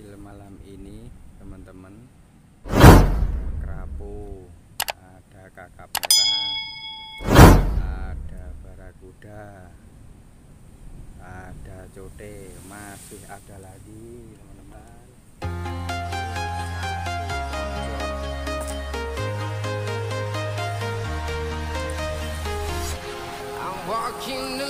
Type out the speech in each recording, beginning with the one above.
hasil malam ini teman-teman. Kerapu ada kakap merah ada barakuda ada cote masih ada lagi teman-teman. Walking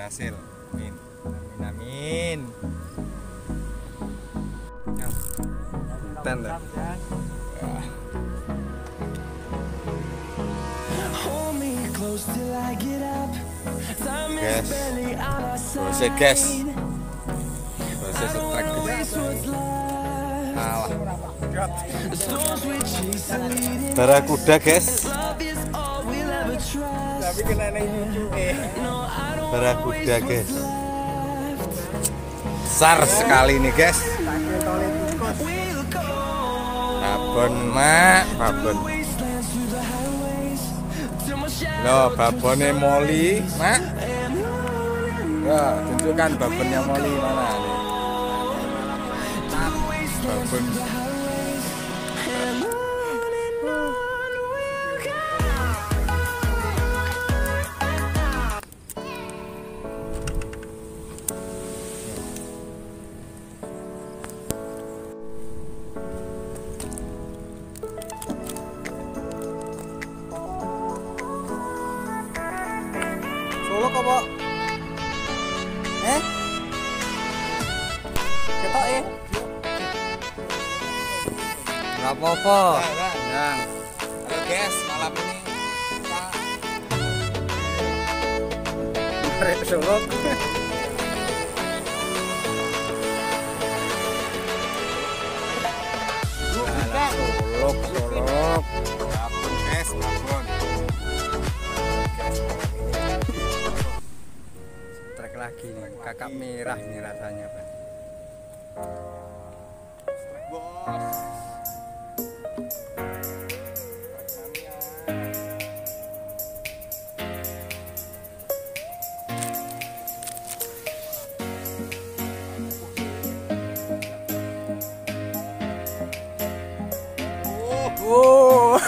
Berhasil Amin Amin, amin. tanda Hold me close till I get up. Time Guys. Proses guys proses are leading. Barakuda guys. Tapi kena nyucu Barakuda guys. Besar sekali nih guys. Babon mak. Babon. Loh babonnya Moli mak. Ya tunjukkan babonnya Moli mana nih Babon Ketok eh? Gak apa-apa Halo guys malam ini kita solok. Solok guys ini Trek lagi nih Kakak merah nih rasanya Pak Wow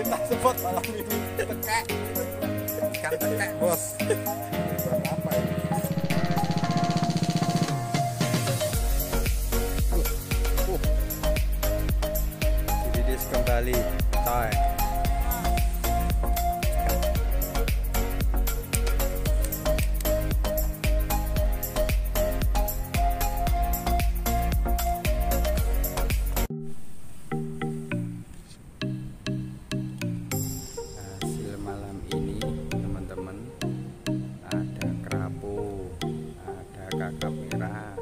kita sebut malam ini. Tekek ikan tekek bos dari hasil malam ini teman-teman ada kerapu ada kakap merah